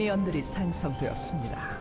미니언들이 생성되었습니다.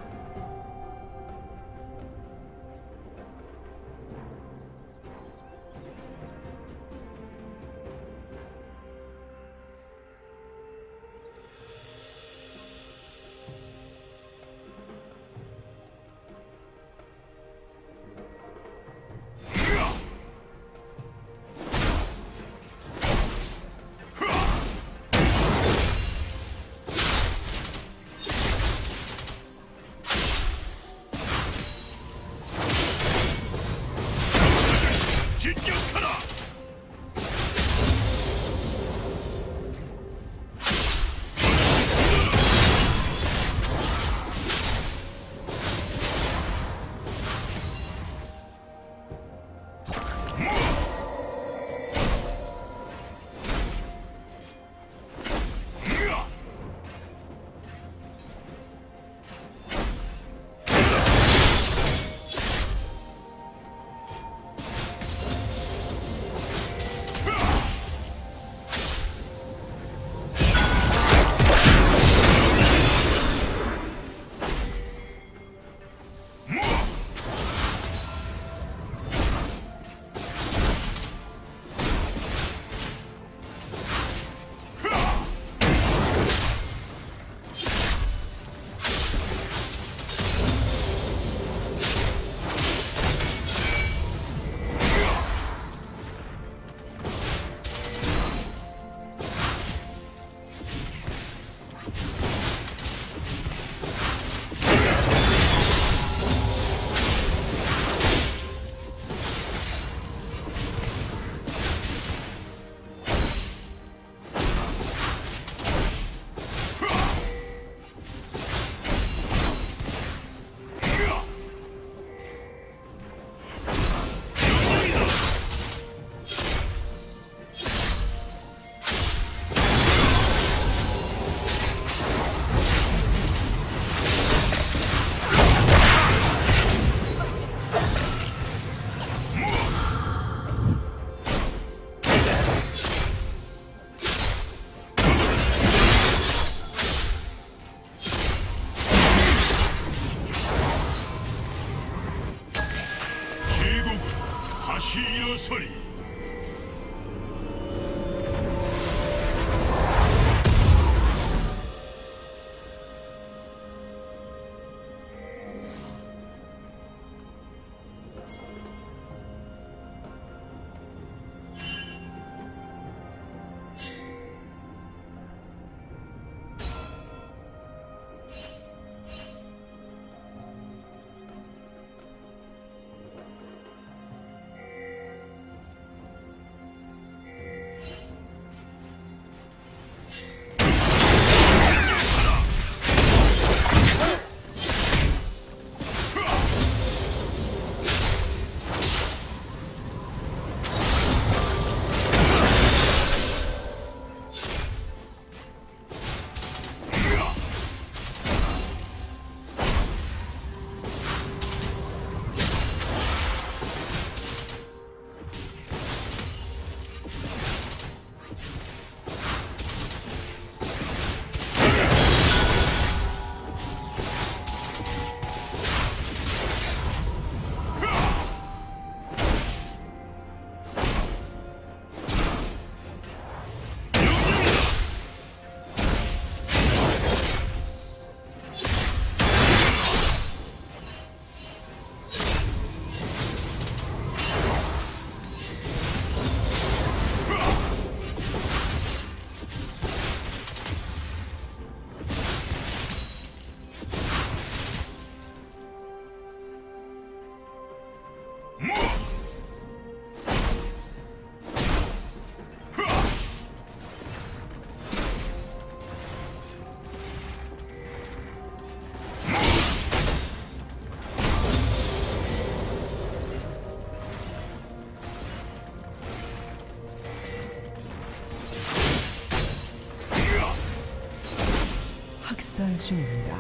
학살 중입니다.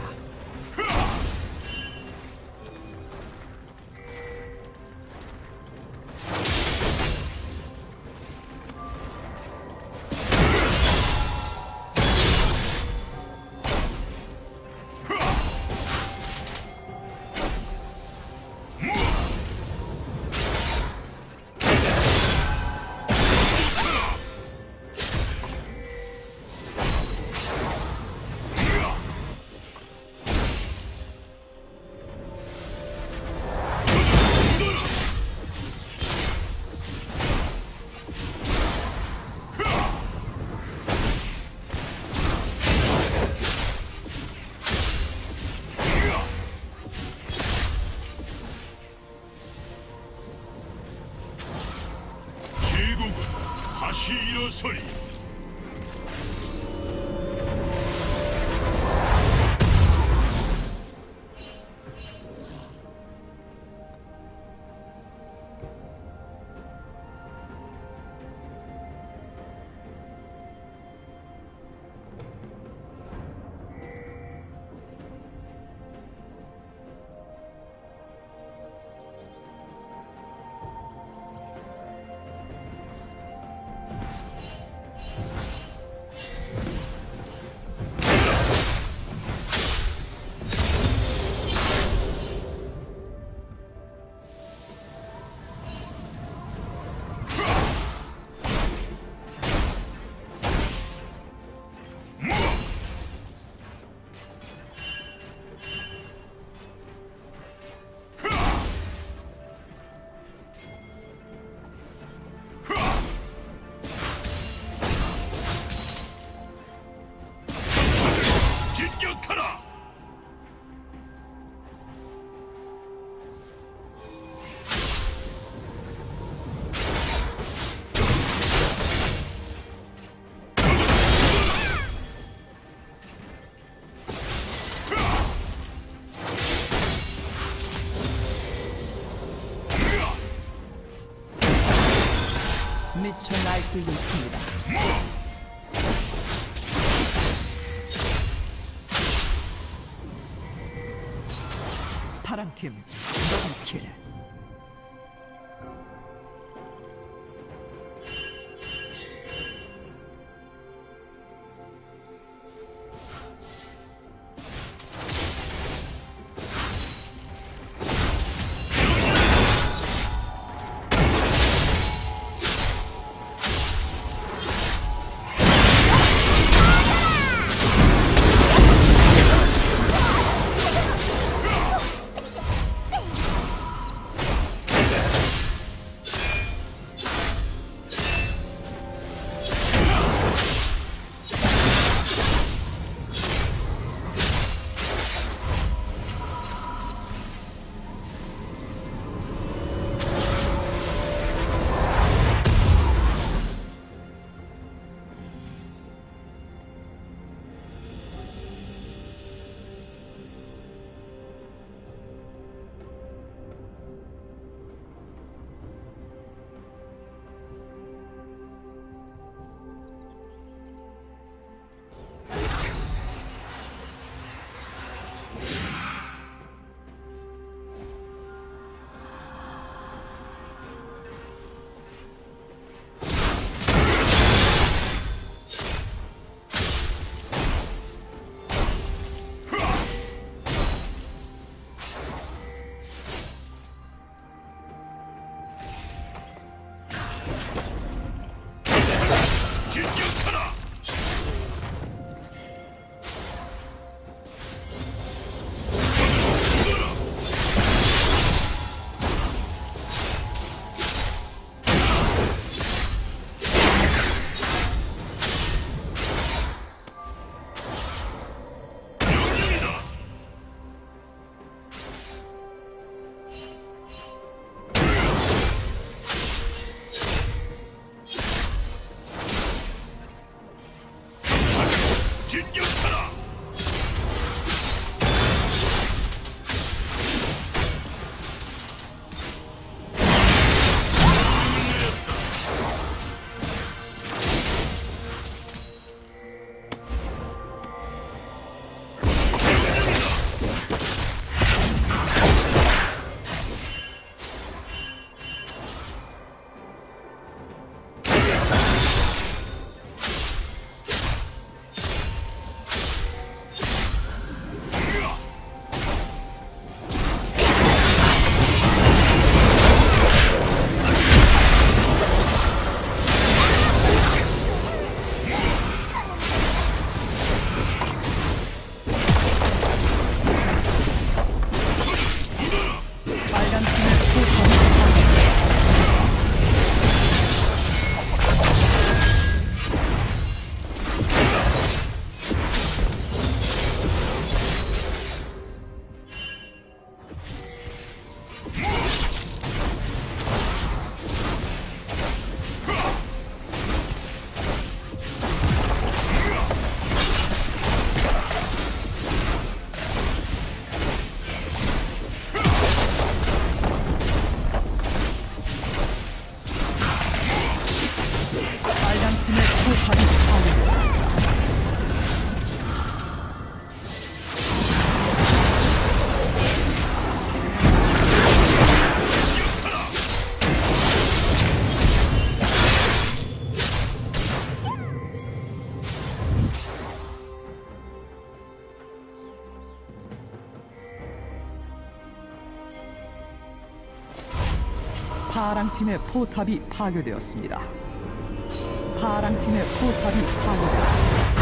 処理。 미쳐 날뛰고 있습니다. 파랑팀 더블킬 진격하라! 파랑 팀의 포탑이 파괴되었습니다. 파랑 팀의 포탑이 파괴되었습니다.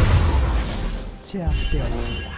제압되었습니다.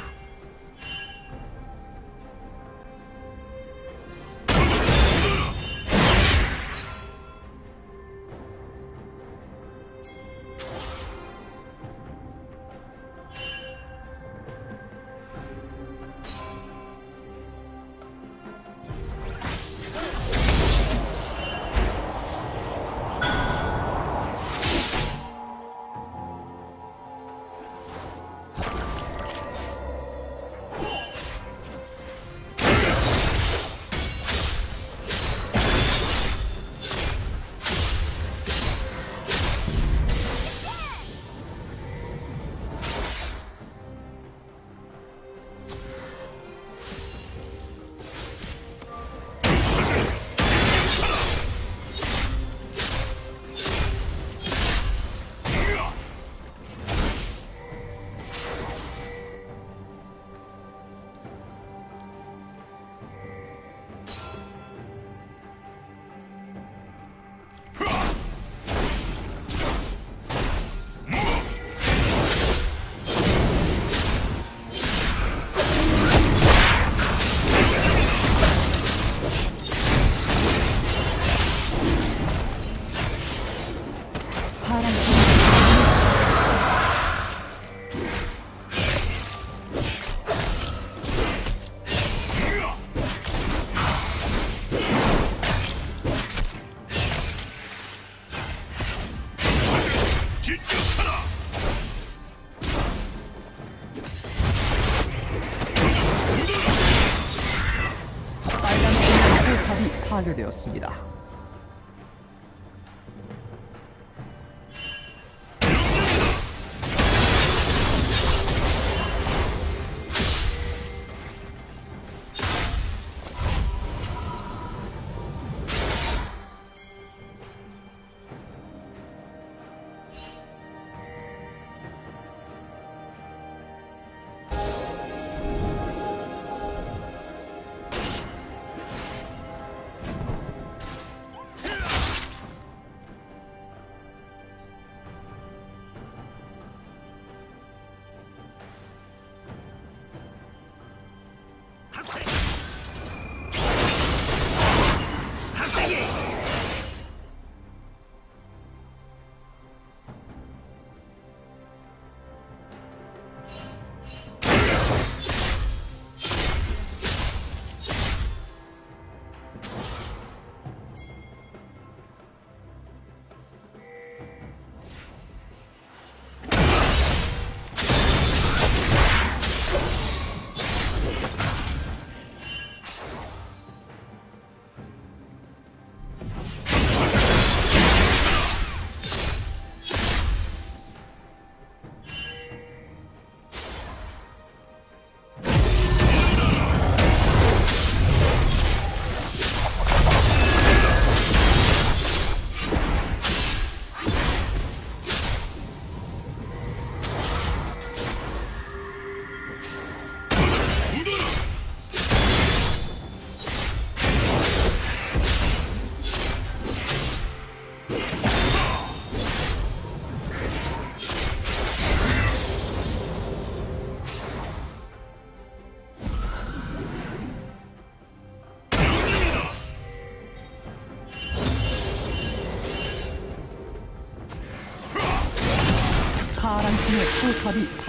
되었습니다.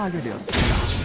파괴되었습니다.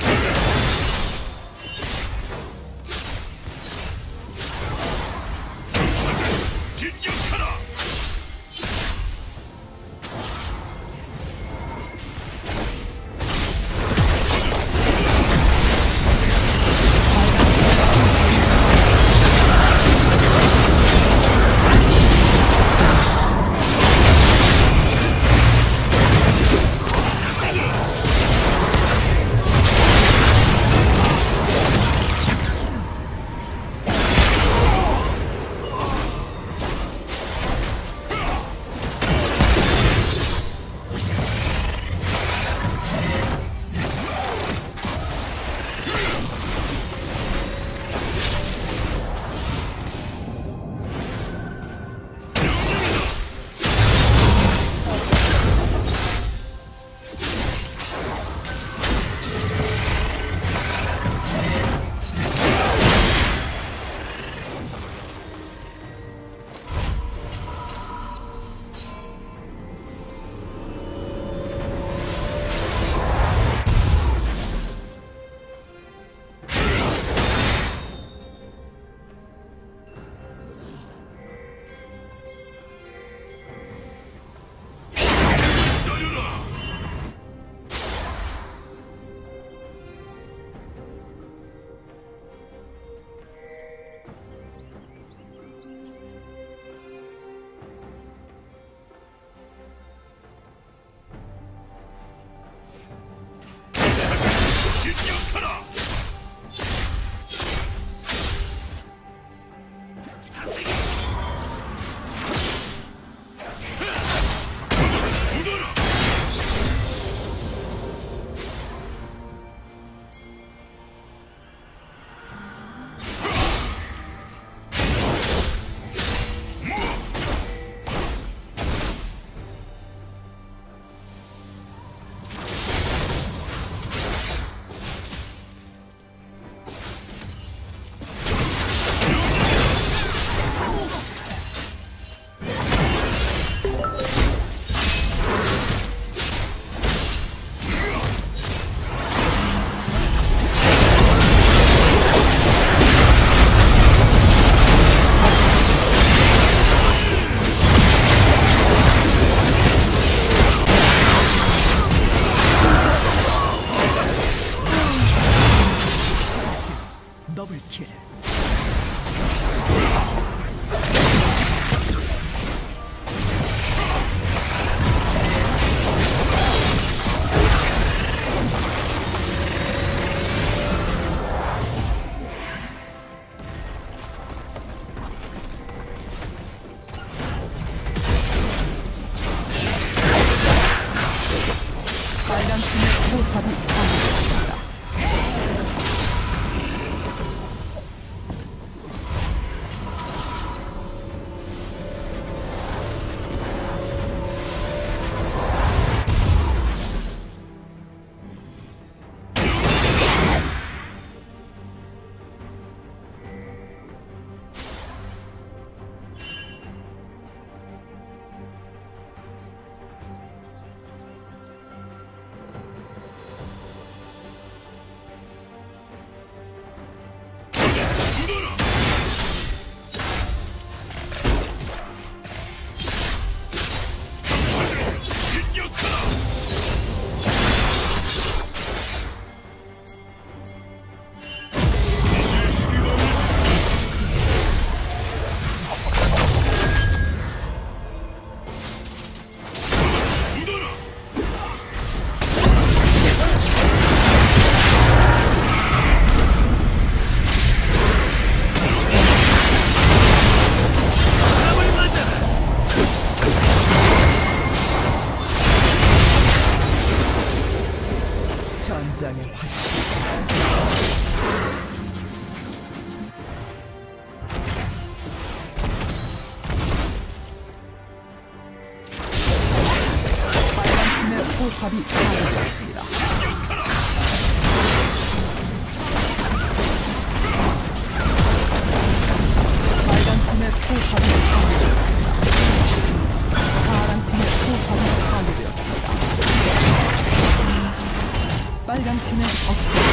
Madem kümes atıyor.